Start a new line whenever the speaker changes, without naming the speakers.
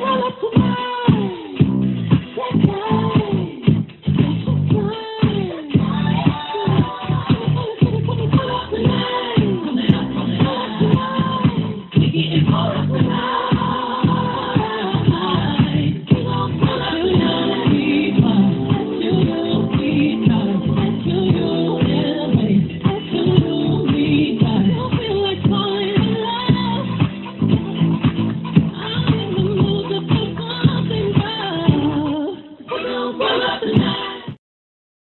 Well, it's Thank you.